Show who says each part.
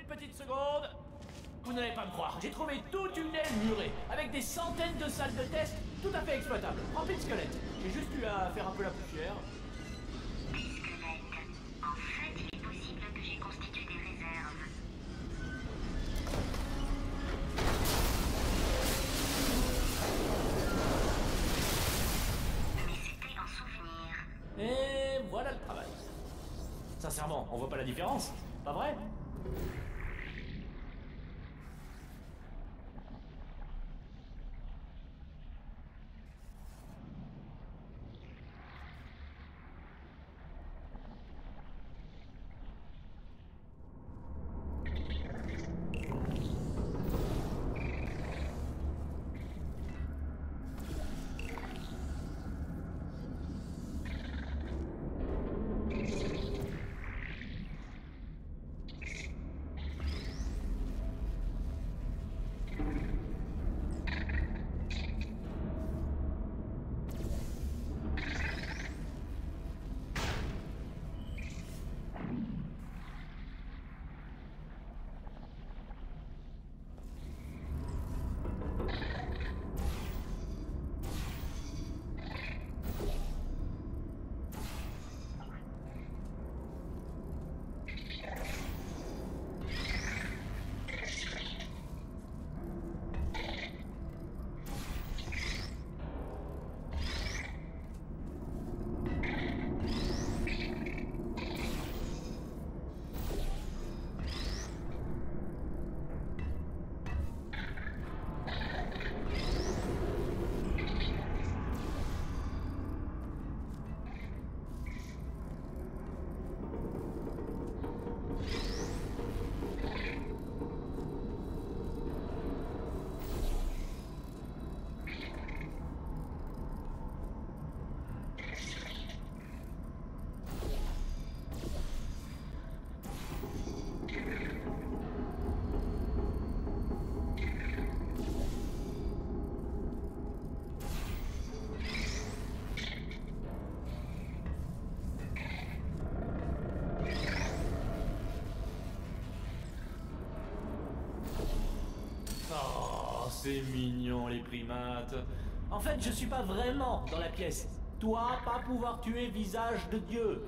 Speaker 1: Une petite seconde. Vous n'allez pas me croire, j'ai trouvé toute une aile murée, avec des centaines de salles de test tout à fait exploitables, remplies de squelettes. J'ai juste eu à faire un peu la poussière.
Speaker 2: Des squelettes. En fait, il est possible que j'ai constitué des réserves. Mais c'était un souvenir.
Speaker 1: Et voilà le travail. Sincèrement, on voit pas la différence, pas vrai? C'est mignon les primates. En fait, je suis pas vraiment dans la pièce. Toi, pas pouvoir tuer visage de Dieu.